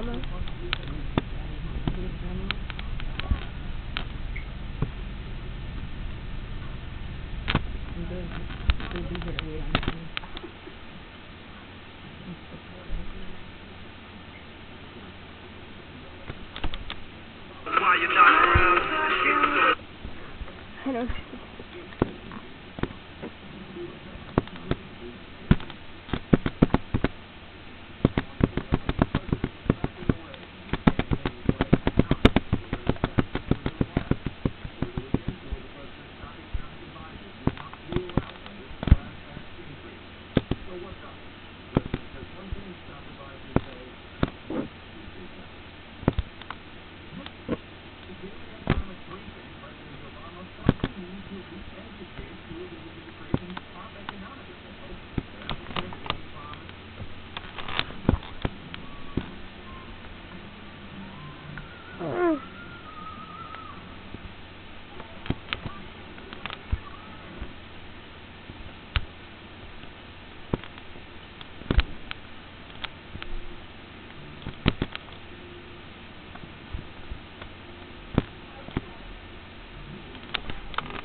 camera. don't. know.